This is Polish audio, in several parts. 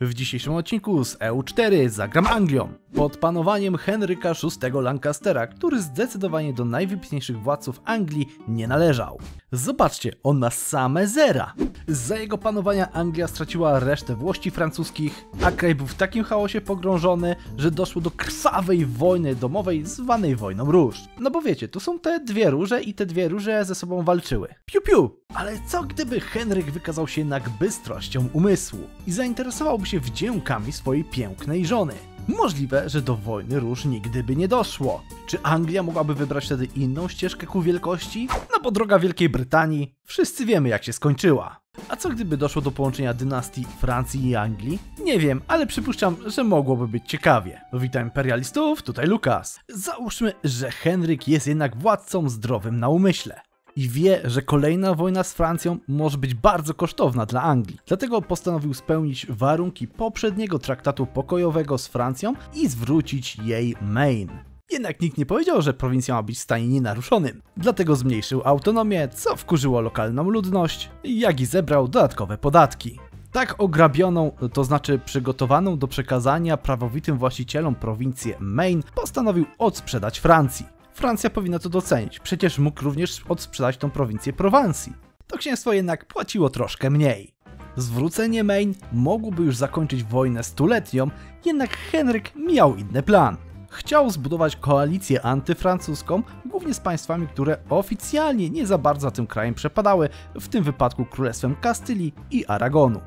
W dzisiejszym odcinku z EU4 zagram Anglią. Pod panowaniem Henryka VI Lancastera, który zdecydowanie do najwybitniejszych władców Anglii nie należał. Zobaczcie, on ma same zera. Za jego panowania Anglia straciła resztę włości francuskich, a kraj był w takim chaosie pogrążony, że doszło do krwawej wojny domowej zwanej wojną róż. No bo wiecie, tu są te dwie róże i te dwie róże ze sobą walczyły. Piu piu! Ale co gdyby Henryk wykazał się jednak bystrością umysłu i zainteresowałby się wdziękami swojej pięknej żony? Możliwe, że do wojny róż nigdy by nie doszło. Czy Anglia mogłaby wybrać wtedy inną ścieżkę ku wielkości? No bo droga Wielkiej Brytanii, wszyscy wiemy jak się skończyła. A co gdyby doszło do połączenia dynastii Francji i Anglii? Nie wiem, ale przypuszczam, że mogłoby być ciekawie. Witam imperialistów, tutaj Lukas. Załóżmy, że Henryk jest jednak władcą zdrowym na umyśle i wie, że kolejna wojna z Francją może być bardzo kosztowna dla Anglii. Dlatego postanowił spełnić warunki poprzedniego traktatu pokojowego z Francją i zwrócić jej Maine. Jednak nikt nie powiedział, że prowincja ma być w stanie nienaruszonym. Dlatego zmniejszył autonomię, co wkurzyło lokalną ludność, jak i zebrał dodatkowe podatki. Tak ograbioną, to znaczy przygotowaną do przekazania prawowitym właścicielom prowincję Maine, postanowił odsprzedać Francji. Francja powinna to docenić, przecież mógł również odsprzedać tą prowincję Prowansji. To księstwo jednak płaciło troszkę mniej. Zwrócenie Maine mogłoby już zakończyć wojnę stuletnią, jednak Henryk miał inny plan. Chciał zbudować koalicję antyfrancuską, głównie z państwami, które oficjalnie nie za bardzo tym krajem przepadały, w tym wypadku Królestwem Kastylii i Aragonu.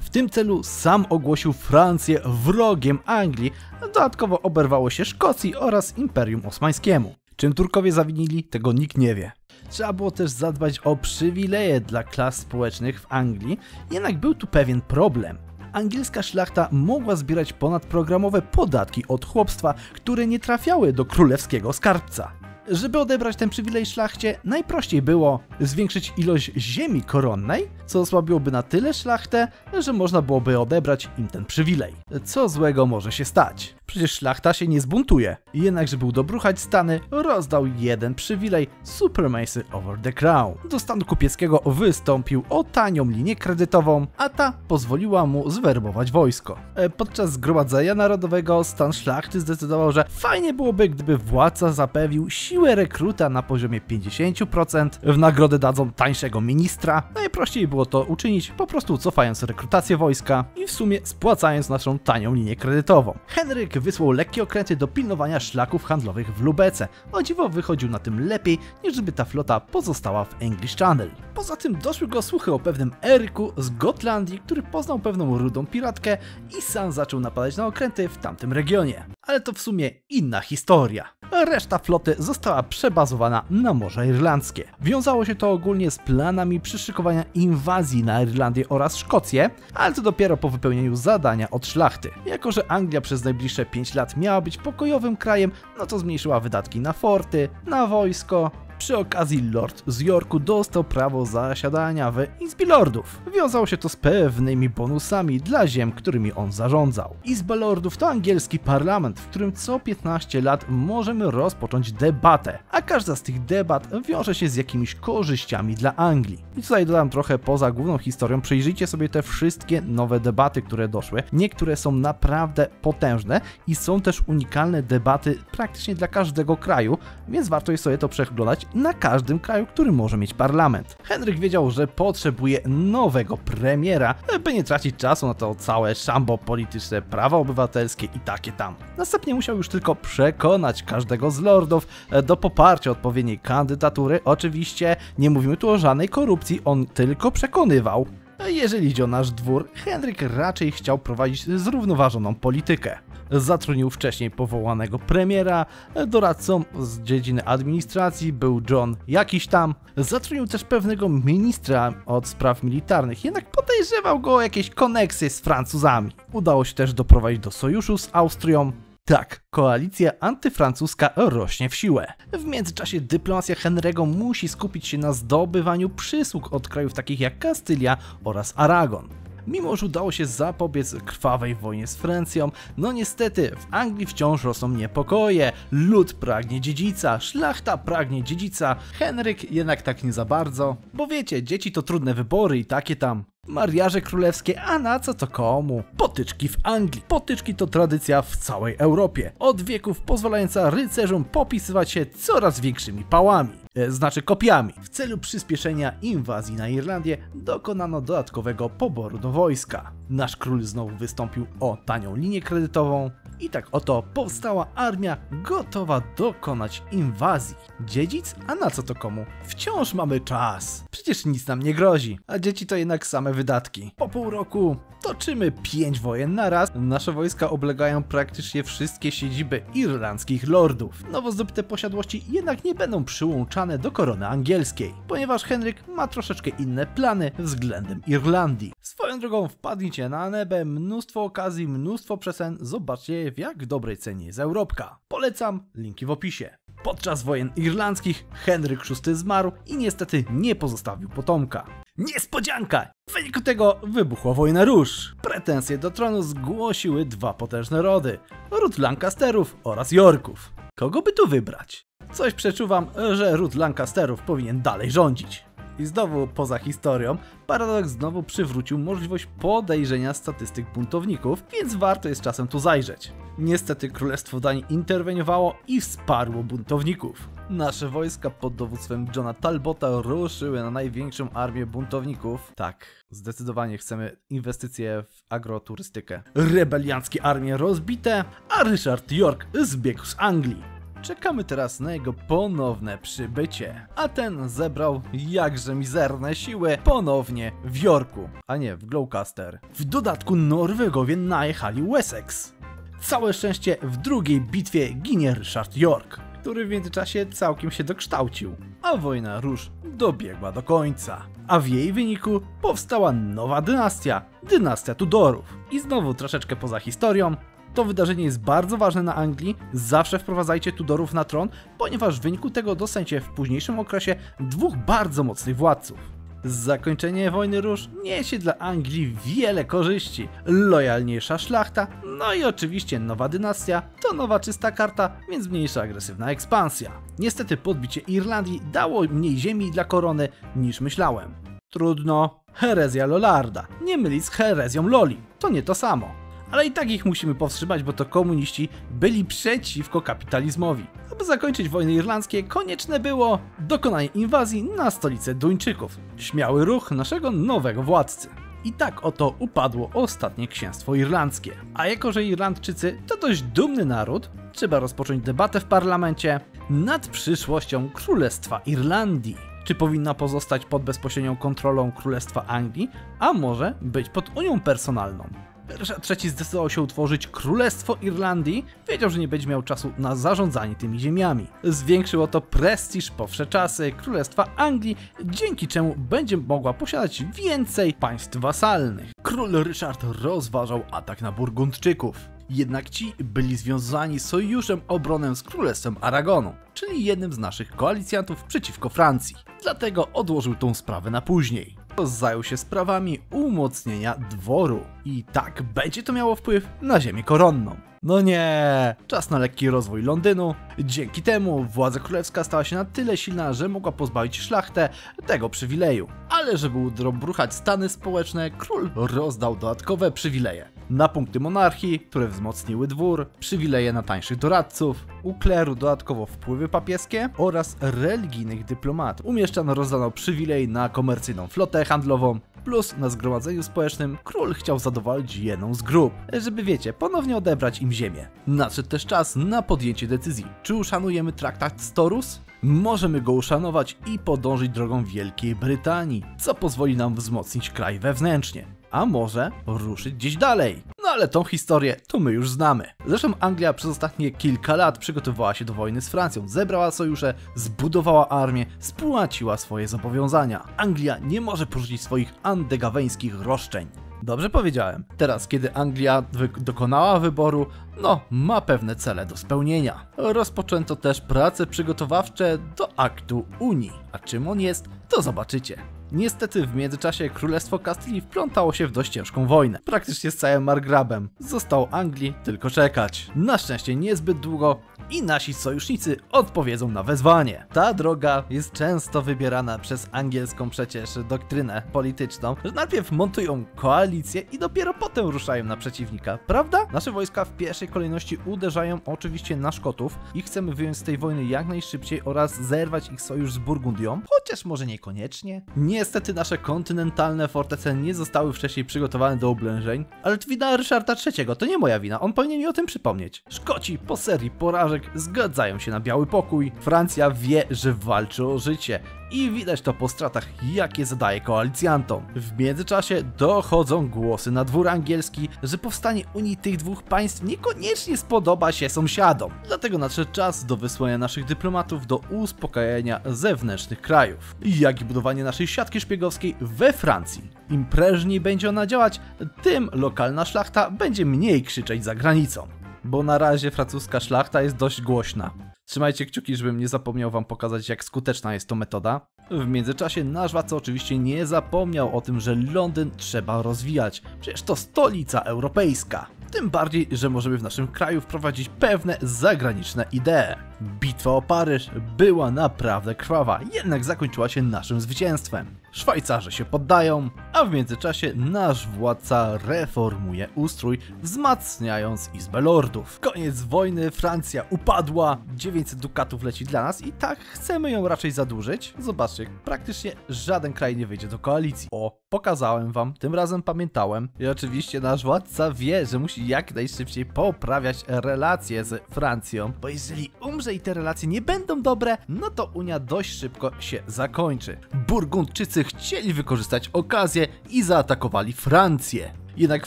W tym celu sam ogłosił Francję wrogiem Anglii, dodatkowo oberwało się Szkocji oraz Imperium Osmańskiemu. Czym Turkowie zawinili, tego nikt nie wie. Trzeba było też zadbać o przywileje dla klas społecznych w Anglii, jednak był tu pewien problem. Angielska szlachta mogła zbierać ponadprogramowe podatki od chłopstwa, które nie trafiały do królewskiego skarbca. Żeby odebrać ten przywilej szlachcie, najprościej było zwiększyć ilość ziemi koronnej, co osłabiłoby na tyle szlachtę, że można byłoby odebrać im ten przywilej. Co złego może się stać? Przecież szlachta się nie zbuntuje. Jednak, żeby udobruchać stany, rozdał jeden przywilej Supremacy over the Crown. Do stanu kupieckiego wystąpił o tanią linię kredytową, a ta pozwoliła mu zwerbować wojsko. E, podczas zgromadzenia narodowego stan szlachty zdecydował, że fajnie byłoby, gdyby władca zapewnił siłę rekruta na poziomie 50%, w nagrodę dadzą tańszego ministra. Najprościej było to uczynić po prostu cofając rekrutację wojska i w sumie spłacając naszą tanią linię kredytową. Henryk wysłał lekkie okręty do pilnowania szlaków handlowych w Lubece. O dziwo wychodził na tym lepiej, niż gdyby ta flota pozostała w English Channel. Poza tym doszły go słuchy o pewnym Eryku z Gotlandii, który poznał pewną rudą piratkę i sam zaczął napadać na okręty w tamtym regionie. Ale to w sumie inna historia. Reszta floty została przebazowana na Morze Irlandzkie. Wiązało się to ogólnie z planami przyszykowania inwazji na Irlandię oraz Szkocję, ale to dopiero po wypełnieniu zadania od szlachty. Jako, że Anglia przez najbliższe 5 lat miała być pokojowym krajem, no to zmniejszyła wydatki na forty, na wojsko, przy okazji Lord z Yorku dostał prawo zasiadania w Izbie Lordów. Wiązało się to z pewnymi bonusami dla ziem, którymi on zarządzał. Izba Lordów to angielski parlament, w którym co 15 lat możemy rozpocząć debatę, a każda z tych debat wiąże się z jakimiś korzyściami dla Anglii. I tutaj dodam trochę poza główną historią, przejrzyjcie sobie te wszystkie nowe debaty, które doszły. Niektóre są naprawdę potężne i są też unikalne debaty praktycznie dla każdego kraju, więc warto jest sobie to przeglądać na każdym kraju, który może mieć parlament. Henryk wiedział, że potrzebuje nowego premiera, by nie tracić czasu na to całe szambo polityczne, prawa obywatelskie i takie tam. Następnie musiał już tylko przekonać każdego z lordów do poparcia odpowiedniej kandydatury. Oczywiście nie mówimy tu o żadnej korupcji, on tylko przekonywał. Jeżeli idzie o nasz dwór, Henryk raczej chciał prowadzić zrównoważoną politykę. Zatrudnił wcześniej powołanego premiera, doradcą z dziedziny administracji był John jakiś tam. Zatrudnił też pewnego ministra od spraw militarnych, jednak podejrzewał go o jakieś koneksje z Francuzami. Udało się też doprowadzić do sojuszu z Austrią, tak, koalicja antyfrancuska rośnie w siłę. W międzyczasie dyplomacja Henry'ego musi skupić się na zdobywaniu przysług od krajów takich jak Kastylia oraz Aragon. Mimo, że udało się zapobiec krwawej wojnie z Francją, no niestety w Anglii wciąż rosną niepokoje, lud pragnie dziedzica, szlachta pragnie dziedzica, Henryk jednak tak nie za bardzo, bo wiecie, dzieci to trudne wybory i takie tam. Mariaże królewskie, a na co to komu? Potyczki w Anglii. Potyczki to tradycja w całej Europie. Od wieków pozwalająca rycerzom popisywać się coraz większymi pałami. E, znaczy kopiami. W celu przyspieszenia inwazji na Irlandię dokonano dodatkowego poboru do wojska. Nasz król znowu wystąpił o tanią linię kredytową, i tak oto powstała armia gotowa dokonać inwazji. Dziedzic? A na co to komu? Wciąż mamy czas. Przecież nic nam nie grozi, a dzieci to jednak same wydatki. Po pół roku toczymy pięć wojen naraz. Nasze wojska oblegają praktycznie wszystkie siedziby irlandzkich lordów. Nowo zdobyte posiadłości jednak nie będą przyłączane do korony angielskiej, ponieważ Henryk ma troszeczkę inne plany względem Irlandii. Swoją drogą wpadnijcie na Nebę, mnóstwo okazji, mnóstwo przesen, zobaczcie w jak dobrej cenie jest Europka. Polecam, linki w opisie. Podczas wojen irlandzkich Henryk VI zmarł i niestety nie pozostawił potomka. Niespodzianka! W wyniku tego wybuchła wojna róż. Pretensje do tronu zgłosiły dwa potężne rody. Ród Lancasterów oraz Yorków. Kogo by tu wybrać? Coś przeczuwam, że ród Lancasterów powinien dalej rządzić. I znowu poza historią, Paradox znowu przywrócił możliwość podejrzenia statystyk buntowników, więc warto jest czasem tu zajrzeć. Niestety Królestwo Danii interweniowało i wsparło buntowników. Nasze wojska pod dowództwem Johna Talbota ruszyły na największą armię buntowników. Tak, zdecydowanie chcemy inwestycje w agroturystykę. Rebelianckie armie rozbite, a Richard York zbiegł z Anglii. Czekamy teraz na jego ponowne przybycie, a ten zebrał jakże mizerne siły ponownie w Yorku, a nie w Gloucester. W dodatku Norwegowie najechali Wessex. Całe szczęście w drugiej bitwie ginie Richard York, który w międzyczasie całkiem się dokształcił, a wojna róż dobiegła do końca. A w jej wyniku powstała nowa dynastia, dynastia Tudorów. I znowu troszeczkę poza historią, to wydarzenie jest bardzo ważne na Anglii, zawsze wprowadzajcie Tudorów na tron, ponieważ w wyniku tego dostaniecie w późniejszym okresie dwóch bardzo mocnych władców. Zakończenie wojny róż niesie dla Anglii wiele korzyści. Lojalniejsza szlachta, no i oczywiście nowa dynastia, to nowa czysta karta, więc mniejsza agresywna ekspansja. Niestety podbicie Irlandii dało mniej ziemi dla korony niż myślałem. Trudno. Herezja Lollarda. Nie mylić z herezją Loli. To nie to samo ale i tak ich musimy powstrzymać, bo to komuniści byli przeciwko kapitalizmowi. Aby zakończyć wojny irlandzkie, konieczne było dokonanie inwazji na stolicę Duńczyków. Śmiały ruch naszego nowego władcy. I tak oto upadło ostatnie księstwo irlandzkie. A jako, że Irlandczycy to dość dumny naród, trzeba rozpocząć debatę w parlamencie nad przyszłością Królestwa Irlandii. Czy powinna pozostać pod bezpośrednią kontrolą Królestwa Anglii, a może być pod Unią Personalną? Ryszard III zdecydował się utworzyć Królestwo Irlandii, wiedział, że nie będzie miał czasu na zarządzanie tymi ziemiami. Zwiększyło to prestiż po czasy Królestwa Anglii, dzięki czemu będzie mogła posiadać więcej państw wasalnych. Król Ryszard rozważał atak na Burgundczyków. Jednak ci byli związani sojuszem obronem z Królestwem Aragonu, czyli jednym z naszych koalicjantów przeciwko Francji. Dlatego odłożył tą sprawę na później zajął się sprawami umocnienia dworu. I tak będzie to miało wpływ na ziemię koronną. No nie, czas na lekki rozwój Londynu. Dzięki temu władza królewska stała się na tyle silna, że mogła pozbawić szlachtę tego przywileju. Ale żeby udrobruchać stany społeczne, król rozdał dodatkowe przywileje. Na punkty monarchii, które wzmocniły dwór, przywileje na tańszych doradców, u kleru dodatkowo wpływy papieskie oraz religijnych dyplomatów. Umieszczano rozdano przywilej na komercyjną flotę handlową, plus na zgromadzeniu społecznym król chciał zadowolić jedną z grup, żeby wiecie, ponownie odebrać im ziemię. Nadszedł też czas na podjęcie decyzji, czy uszanujemy traktat z Torus? Możemy go uszanować i podążyć drogą Wielkiej Brytanii, co pozwoli nam wzmocnić kraj wewnętrznie a może ruszyć gdzieś dalej. No ale tą historię to my już znamy. Zresztą Anglia przez ostatnie kilka lat przygotowywała się do wojny z Francją, zebrała sojusze, zbudowała armię, spłaciła swoje zobowiązania. Anglia nie może porzucić swoich andegaweńskich roszczeń. Dobrze powiedziałem. Teraz, kiedy Anglia dokonała wyboru, no, ma pewne cele do spełnienia. Rozpoczęto też prace przygotowawcze do aktu Unii. A czym on jest, to zobaczycie. Niestety w międzyczasie Królestwo Kastylii wplątało się w dość ciężką wojnę. Praktycznie z całym margrabem. Zostało Anglii tylko czekać. Na szczęście niezbyt długo i nasi sojusznicy odpowiedzą na wezwanie. Ta droga jest często wybierana przez angielską przecież doktrynę polityczną, że najpierw montują koalicję i dopiero potem ruszają na przeciwnika, prawda? Nasze wojska w pierwszej kolejności uderzają oczywiście na Szkotów i chcemy wyjąć z tej wojny jak najszybciej oraz zerwać ich sojusz z Burgundią, chociaż może niekoniecznie. Niestety nasze kontynentalne fortece nie zostały wcześniej przygotowane do oblężeń, ale to wina Ryszarda III, to nie moja wina, on powinien mi o tym przypomnieć. Szkoci po serii porażek zgadzają się na biały pokój, Francja wie, że walczy o życie i widać to po stratach, jakie zadaje koalicjantom. W międzyczasie dochodzą głosy na dwór angielski, że powstanie Unii tych dwóch państw niekoniecznie spodoba się sąsiadom. Dlatego nadszedł czas do wysłania naszych dyplomatów do uspokajania zewnętrznych krajów, jak i budowanie naszej siatki szpiegowskiej we Francji. Im prężniej będzie ona działać, tym lokalna szlachta będzie mniej krzyczeć za granicą. Bo na razie francuska szlachta jest dość głośna. Trzymajcie kciuki, żebym nie zapomniał wam pokazać, jak skuteczna jest to metoda. W międzyczasie nasz władca oczywiście nie zapomniał o tym, że Londyn trzeba rozwijać. Przecież to stolica europejska. Tym bardziej, że możemy w naszym kraju wprowadzić pewne zagraniczne idee. Bitwa o Paryż była naprawdę krwawa, jednak zakończyła się naszym zwycięstwem. Szwajcarzy się poddają, a w międzyczasie nasz władca reformuje ustrój, wzmacniając Izbę Lordów. Koniec wojny, Francja upadła, 900 dukatów leci dla nas i tak chcemy ją raczej zadłużyć. Zobaczcie, praktycznie żaden kraj nie wyjdzie do koalicji. O, pokazałem wam, tym razem pamiętałem. I oczywiście nasz władca wie, że musi jak najszybciej poprawiać relacje z Francją, bo jeżeli umrze i te relacje nie będą dobre, no to Unia dość szybko się zakończy. Burgundczycy chcieli wykorzystać okazję i zaatakowali Francję. Jednak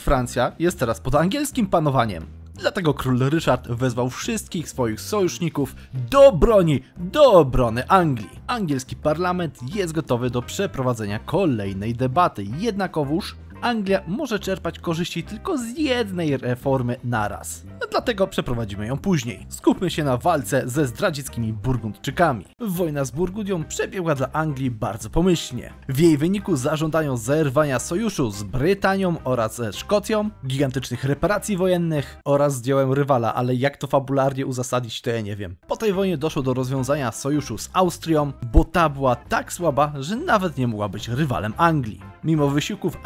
Francja jest teraz pod angielskim panowaniem. Dlatego król Ryszard wezwał wszystkich swoich sojuszników do broni, do obrony Anglii. Angielski parlament jest gotowy do przeprowadzenia kolejnej debaty, jednakowoż Anglia może czerpać korzyści tylko z jednej reformy naraz. Dlatego przeprowadzimy ją później. Skupmy się na walce ze zdradzieckimi Burgundczykami. Wojna z Burgundią przebiegła dla Anglii bardzo pomyślnie. W jej wyniku zażądają zerwania sojuszu z Brytanią oraz Szkocją, gigantycznych reparacji wojennych oraz zdjąłem rywala, ale jak to fabularnie uzasadnić, to ja nie wiem. Po tej wojnie doszło do rozwiązania sojuszu z Austrią, bo ta była tak słaba, że nawet nie mogła być rywalem Anglii. Mimo wysiłków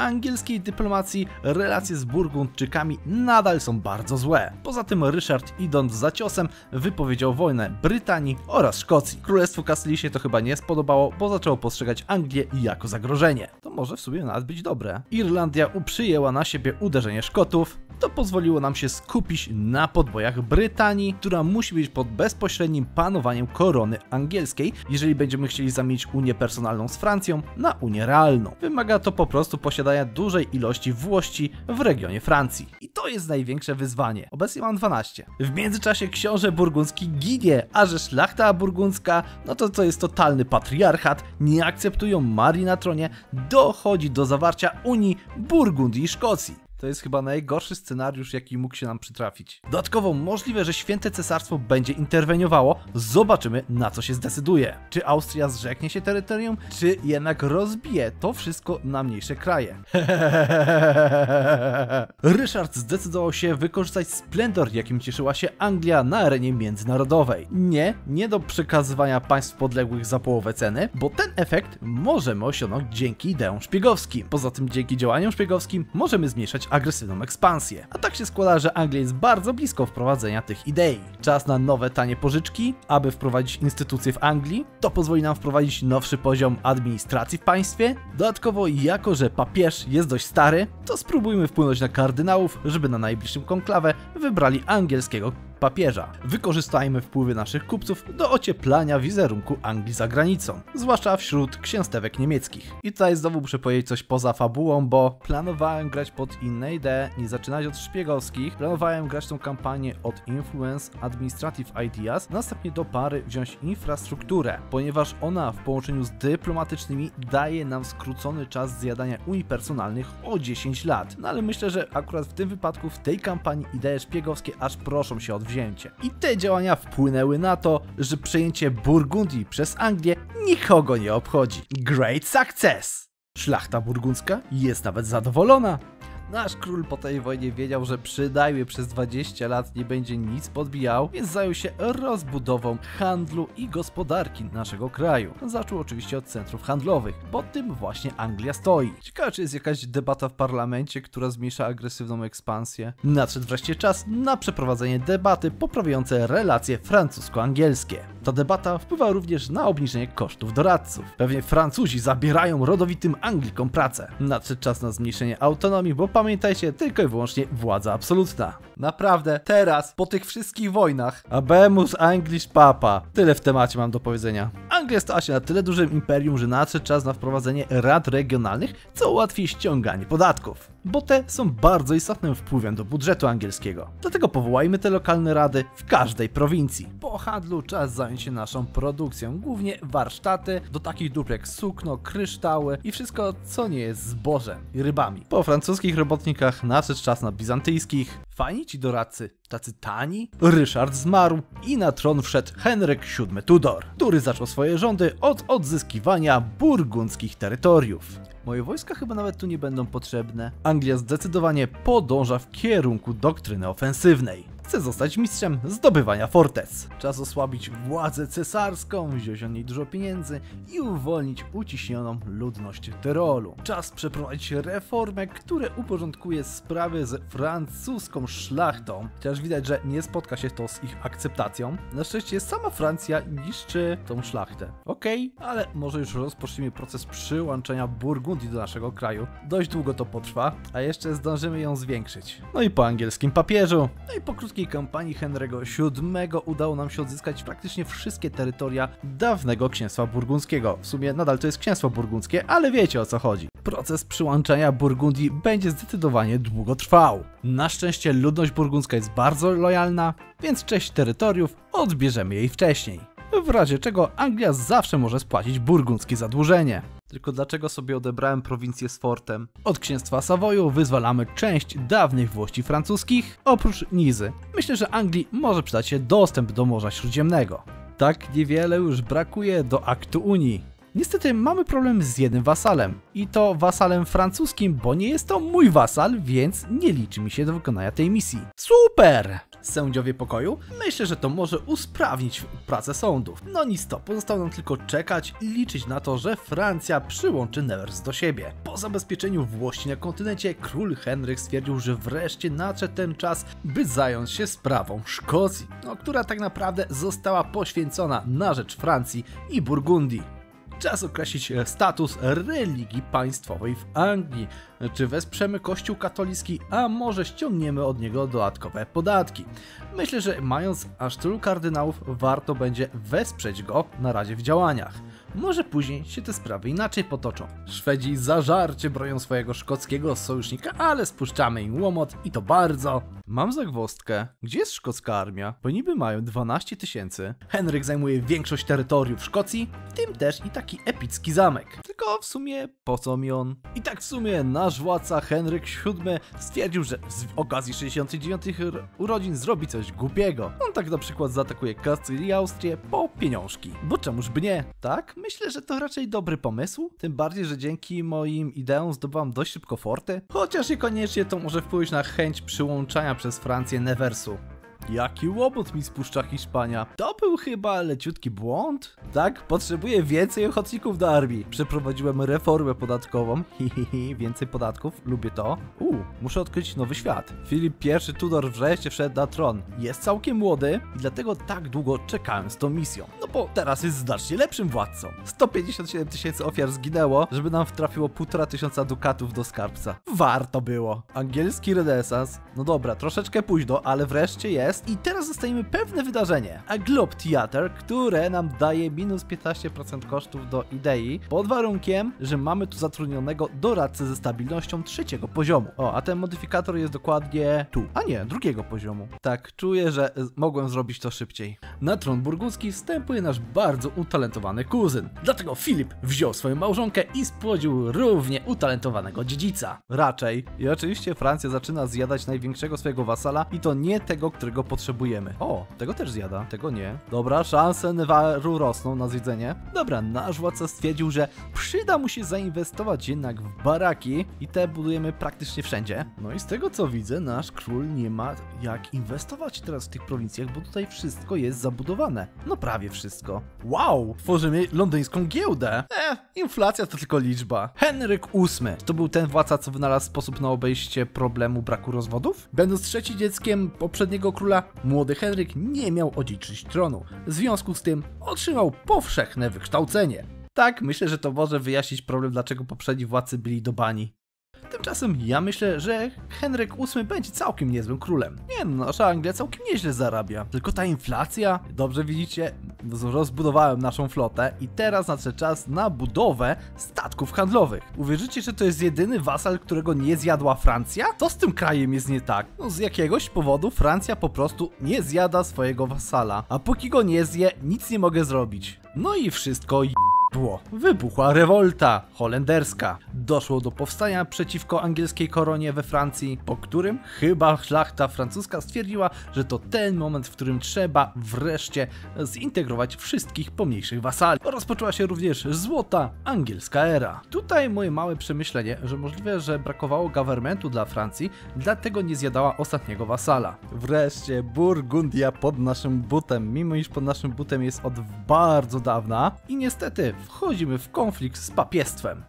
angielskiej dyplomacji, relacje z Burgundczykami nadal są bardzo złe. Poza tym Ryszard idąc za ciosem wypowiedział wojnę Brytanii oraz Szkocji. Królestwu Castelli się to chyba nie spodobało, bo zaczęło postrzegać Anglię jako zagrożenie. To może w sumie nawet być dobre. Irlandia uprzyjęła na siebie uderzenie Szkotów, to pozwoliło nam się skupić na podbojach Brytanii, która musi być pod bezpośrednim panowaniem korony angielskiej, jeżeli będziemy chcieli zamienić Unię personalną z Francją na Unię realną. Wymaga to po prostu posiadania dużej ilości włości w regionie Francji. I to jest największe wyzwanie. Obecnie mam 12. W międzyczasie książę burgundzki ginie, a że szlachta burgundzka, no to to jest totalny patriarchat, nie akceptują Marii na tronie, dochodzi do zawarcia Unii Burgundii i Szkocji. To jest chyba najgorszy scenariusz, jaki mógł się nam przytrafić. Dodatkowo możliwe, że Święte Cesarstwo będzie interweniowało. Zobaczymy, na co się zdecyduje. Czy Austria zrzeknie się terytorium, czy jednak rozbije to wszystko na mniejsze kraje. Ryszard zdecydował się wykorzystać splendor, jakim cieszyła się Anglia na arenie międzynarodowej. Nie, nie do przekazywania państw podległych za połowę ceny, bo ten efekt możemy osiągnąć dzięki ideom szpiegowskim. Poza tym dzięki działaniom szpiegowskim możemy zmniejszać agresywną ekspansję. A tak się składa, że Anglia jest bardzo blisko wprowadzenia tych idei. Czas na nowe tanie pożyczki, aby wprowadzić instytucje w Anglii. To pozwoli nam wprowadzić nowszy poziom administracji w państwie. Dodatkowo, jako że papież jest dość stary, to spróbujmy wpłynąć na kardynałów, żeby na najbliższym konklawę wybrali angielskiego papieża. Wykorzystajmy wpływy naszych kupców do ocieplania wizerunku Anglii za granicą, zwłaszcza wśród księstewek niemieckich. I tutaj znowu muszę powiedzieć coś poza fabułą, bo planowałem grać pod inne idee, nie zaczynać od szpiegowskich, planowałem grać tą kampanię od Influence Administrative Ideas, następnie do pary wziąć infrastrukturę, ponieważ ona w połączeniu z dyplomatycznymi daje nam skrócony czas zjadania unii personalnych o 10 lat. No ale myślę, że akurat w tym wypadku, w tej kampanii idee szpiegowskie aż proszą się o wzięcie. I te działania wpłynęły na to, że przejęcie Burgundii przez Anglię nikogo nie obchodzi. Great success! Szlachta burgundzka jest nawet zadowolona. Nasz król po tej wojnie wiedział, że przynajmniej przez 20 lat nie będzie nic podbijał, więc zajął się rozbudową handlu i gospodarki naszego kraju. Zaczął oczywiście od centrów handlowych, pod tym właśnie Anglia stoi. Ciekawe, czy jest jakaś debata w parlamencie, która zmniejsza agresywną ekspansję. Nadszedł wreszcie czas na przeprowadzenie debaty poprawiające relacje francusko-angielskie. Ta debata wpływa również na obniżenie kosztów doradców. Pewnie Francuzi zabierają rodowitym Anglikom pracę. Nadszedł czas na zmniejszenie autonomii, bo pamiętajcie, tylko i wyłącznie władza absolutna. Naprawdę, teraz, po tych wszystkich wojnach, abemus Anglish Papa. Tyle w temacie mam do powiedzenia. Anglia stała się na tyle dużym imperium, że nadszedł czas na wprowadzenie rad regionalnych, co ułatwi ściąganie podatków. Bo te są bardzo istotnym wpływem do budżetu angielskiego. Dlatego powołajmy te lokalne rady w każdej prowincji. Po handlu czas zająć się naszą produkcją, głównie warsztaty do takich dóbr jak sukno, kryształy i wszystko co nie jest zbożem i rybami. Po francuskich robotnikach nadszedł czas na bizantyjskich. Fajni ci doradcy, tacy tani? Ryszard zmarł i na tron wszedł Henryk VII Tudor, który zaczął swoje rządy od odzyskiwania burgundzkich terytoriów. Moje wojska chyba nawet tu nie będą potrzebne. Anglia zdecydowanie podąża w kierunku doktryny ofensywnej. Chce zostać mistrzem zdobywania fortec. Czas osłabić władzę cesarską, wziąć od niej dużo pieniędzy i uwolnić uciśnioną ludność Tyrolu. Czas przeprowadzić reformę, które uporządkuje sprawy z francuską szlachtą, chociaż widać, że nie spotka się to z ich akceptacją. Na szczęście sama Francja niszczy tą szlachtę. Okej, okay, ale może już rozpoczniemy proces przyłączenia Burgundii do naszego kraju. Dość długo to potrwa, a jeszcze zdążymy ją zwiększyć. No i po angielskim papieżu, no i po krótkim krótkiej kampanii Henry'ego VII udało nam się odzyskać praktycznie wszystkie terytoria dawnego księstwa burgundzkiego. W sumie nadal to jest księstwo burgundzkie, ale wiecie o co chodzi. Proces przyłączania Burgundii będzie zdecydowanie długo trwał. Na szczęście ludność burgundzka jest bardzo lojalna, więc część terytoriów odbierzemy jej wcześniej. W razie czego Anglia zawsze może spłacić burgundzkie zadłużenie. Tylko dlaczego sobie odebrałem prowincję z fortem? Od księstwa Savoju wyzwalamy część dawnych włości francuskich, oprócz Nizy. Myślę, że Anglii może przydać się dostęp do Morza Śródziemnego. Tak niewiele już brakuje do aktu Unii. Niestety mamy problem z jednym wasalem. I to wasalem francuskim, bo nie jest to mój wasal, więc nie liczy mi się do wykonania tej misji. Super! Sędziowie pokoju? Myślę, że to może usprawnić pracę sądów. No nic to, pozostało nam tylko czekać i liczyć na to, że Francja przyłączy Nevers do siebie. Po zabezpieczeniu włości na kontynencie, król Henryk stwierdził, że wreszcie nadszedł ten czas, by zająć się sprawą Szkocji, no, która tak naprawdę została poświęcona na rzecz Francji i Burgundii. Czas określić status religii państwowej w Anglii. Czy wesprzemy Kościół katolicki, a może ściągniemy od niego dodatkowe podatki. Myślę, że mając aż tylu kardynałów, warto będzie wesprzeć go na razie w działaniach. Może później się te sprawy inaczej potoczą. Szwedzi zażarcie broją swojego szkockiego sojusznika, ale spuszczamy im łomot i to bardzo. Mam zagwostkę. Gdzie jest szkocka armia? Bo niby mają 12 tysięcy. Henryk zajmuje większość terytoriów Szkocji, w tym też i taki epicki zamek. Tylko w sumie po co mi on? I tak w sumie nasz władca Henryk VII stwierdził, że z okazji 69 urodzin zrobi coś głupiego. On tak na przykład zaatakuje Kastylię i Austrię po pieniążki. Bo czemuż by nie, tak? Myślę, że to raczej dobry pomysł. Tym bardziej, że dzięki moim ideom zdobywam dość szybko forty. Chociaż niekoniecznie to może wpływać na chęć przyłączania przez Francję Neversu. Jaki łobot mi spuszcza Hiszpania? To był chyba leciutki błąd? Tak, potrzebuję więcej ochotników do armii. Przeprowadziłem reformę podatkową. Hihihi, więcej podatków, lubię to. Uuu, muszę odkryć nowy świat. Filip I Tudor wreszcie wszedł na tron. Jest całkiem młody i dlatego tak długo czekałem z tą misją. No bo teraz jest znacznie lepszym władcą. 157 tysięcy ofiar zginęło, żeby nam wtrafiło półtora tysiąca dukatów do skarbca. Warto było. Angielski renesans. No dobra, troszeczkę późno, ale wreszcie jest i teraz dostajemy pewne wydarzenie. A Globe Theater, które nam daje minus 15% kosztów do idei, pod warunkiem, że mamy tu zatrudnionego doradcę ze stabilnością trzeciego poziomu. O, a ten modyfikator jest dokładnie tu, a nie, drugiego poziomu. Tak, czuję, że mogłem zrobić to szybciej. Na tron burgundzki wstępuje nasz bardzo utalentowany kuzyn. Dlatego Filip wziął swoją małżonkę i spłodził równie utalentowanego dziedzica. Raczej. I oczywiście Francja zaczyna zjadać największego swojego wasala i to nie tego, którego potrzebujemy. O, tego też zjada, tego nie. Dobra, szanse Nevaru rosną na zjedzenie. Dobra, nasz władca stwierdził, że przyda mu się zainwestować jednak w baraki i te budujemy praktycznie wszędzie. No i z tego co widzę, nasz król nie ma jak inwestować teraz w tych prowincjach, bo tutaj wszystko jest zabudowane. No prawie wszystko. Wow, tworzymy londyńską giełdę. E, inflacja to tylko liczba. Henryk VIII to był ten władca, co wynalazł sposób na obejście problemu braku rozwodów? Będąc trzecim dzieckiem poprzedniego króla, młody Henryk nie miał odziedziczyć tronu. W związku z tym otrzymał powszechne wykształcenie. Tak, myślę, że to może wyjaśnić problem, dlaczego poprzedni władcy byli do bani. Tymczasem ja myślę, że Henryk VIII będzie całkiem niezłym królem. Nie no, nasza Anglia całkiem nieźle zarabia. Tylko ta inflacja, dobrze widzicie, rozbudowałem naszą flotę i teraz nadszedł czas na budowę statków handlowych. Uwierzycie, że to jest jedyny wasal, którego nie zjadła Francja? Co z tym krajem jest nie tak? No z jakiegoś powodu Francja po prostu nie zjada swojego wasala. A póki go nie zje, nic nie mogę zrobić. No i wszystko było. Wybuchła rewolta holenderska. Doszło do powstania przeciwko angielskiej koronie we Francji, po którym chyba szlachta francuska stwierdziła, że to ten moment, w którym trzeba wreszcie zintegrować wszystkich pomniejszych wasali. Rozpoczęła się również złota angielska era. Tutaj moje małe przemyślenie, że możliwe, że brakowało governmentu dla Francji, dlatego nie zjadała ostatniego wasala. Wreszcie Burgundia pod naszym butem, mimo iż pod naszym butem jest od bardzo dawna i niestety wchodzimy w konflikt z papiestwem.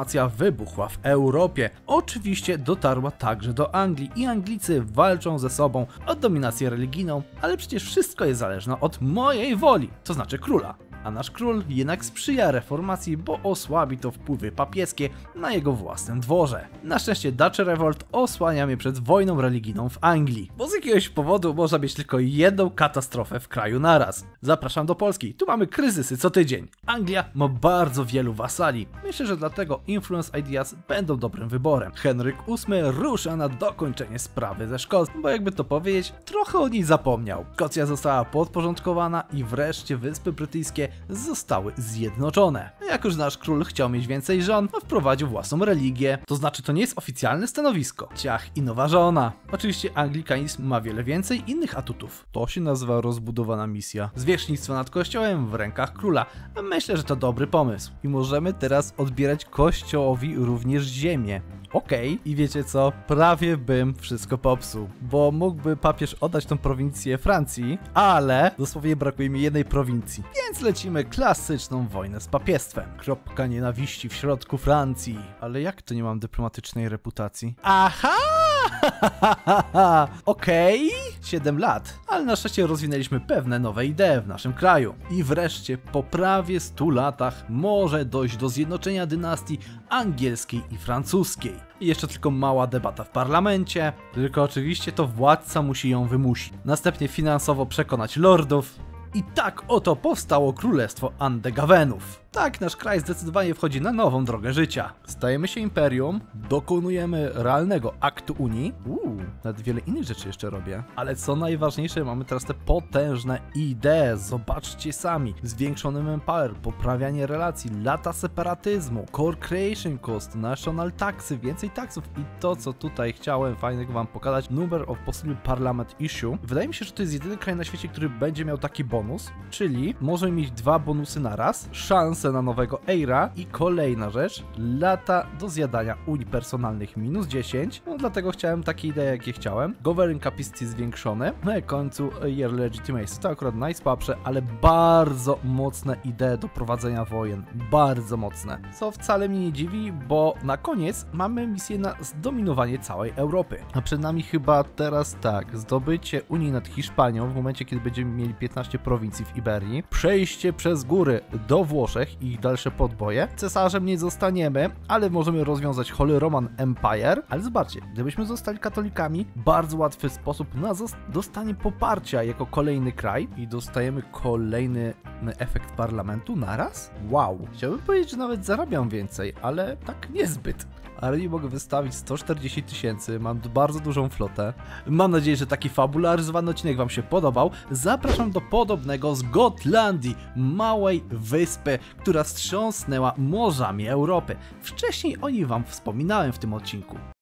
Reformacja wybuchła w Europie. Oczywiście dotarła także do Anglii i Anglicy walczą ze sobą o dominację religijną, ale przecież wszystko jest zależne od mojej woli, to znaczy króla a nasz król jednak sprzyja reformacji, bo osłabi to wpływy papieskie na jego własnym dworze. Na szczęście Dutch Revolt osłania mnie przed wojną religijną w Anglii, bo z jakiegoś powodu można mieć tylko jedną katastrofę w kraju naraz. Zapraszam do Polski, tu mamy kryzysy co tydzień. Anglia ma bardzo wielu wasali. Myślę, że dlatego Influence Ideas będą dobrym wyborem. Henryk VIII rusza na dokończenie sprawy ze Szkocją, bo jakby to powiedzieć, trochę o niej zapomniał. Szkocja została podporządkowana i wreszcie Wyspy Brytyjskie zostały zjednoczone. Jak już nasz król chciał mieć więcej żon, wprowadził własną religię. To znaczy, to nie jest oficjalne stanowisko. Ciach i nowa żona. Oczywiście anglikanizm ma wiele więcej innych atutów. To się nazywa rozbudowana misja. Zwierzchnictwo nad kościołem w rękach króla. Myślę, że to dobry pomysł. I możemy teraz odbierać kościołowi również ziemię. Okej, okay. i wiecie co? Prawie bym wszystko popsuł, bo mógłby papież oddać tą prowincję Francji, ale dosłownie brakuje mi jednej prowincji. Więc lecimy klasyczną wojnę z papiestwem. Kropka nienawiści w środku Francji. Ale jak to nie mam dyplomatycznej reputacji? Aha! Okej, okay. 7 lat, ale na szczęście rozwinęliśmy pewne nowe idee w naszym kraju. I wreszcie po prawie 100 latach może dojść do zjednoczenia dynastii angielskiej i francuskiej. I jeszcze tylko mała debata w parlamencie, tylko oczywiście to władca musi ją wymusić. Następnie finansowo przekonać lordów, i tak oto powstało Królestwo Andegawenów. Tak, nasz kraj zdecydowanie wchodzi na nową drogę życia. Stajemy się imperium, dokonujemy realnego aktu Unii. Uuu, nawet wiele innych rzeczy jeszcze robię. Ale co najważniejsze, mamy teraz te potężne idee. Zobaczcie sami. Zwiększony empower, poprawianie relacji, lata separatyzmu, core creation cost, national taxy, więcej taksów i to, co tutaj chciałem fajnego wam pokazać, number of possible parliament issue. Wydaje mi się, że to jest jedyny kraj na świecie, który będzie miał taki bonus, czyli możemy mieć dwa bonusy na raz. Szans szansę na nowego Eira i kolejna rzecz, lata do zjadania unipersonalnych minus 10, no dlatego chciałem takie idee jakie chciałem. Governing Capacity zwiększone, i końcu Year Legitimacy, to akurat najsłabsze, ale bardzo mocne idee do prowadzenia wojen, bardzo mocne. Co wcale mnie nie dziwi, bo na koniec mamy misję na zdominowanie całej Europy. A przed nami chyba teraz tak, zdobycie Unii nad Hiszpanią w momencie, kiedy będziemy mieli 15 prowincji w Iberii, przejście przez góry do Włoszech, i ich dalsze podboje. Cesarzem nie zostaniemy, ale możemy rozwiązać Holy Roman Empire. Ale zobaczcie, gdybyśmy zostali katolikami, bardzo łatwy sposób na dostanie poparcia jako kolejny kraj i dostajemy kolejny efekt parlamentu naraz? Wow, chciałbym powiedzieć, że nawet zarabiam więcej, ale tak niezbyt armii mogę wystawić 140 tysięcy, mam bardzo dużą flotę. Mam nadzieję, że taki fabularyzowany odcinek Wam się podobał. Zapraszam do podobnego z Gotlandii, małej wyspy, która wstrząsnęła morzami Europy. Wcześniej o niej Wam wspominałem w tym odcinku.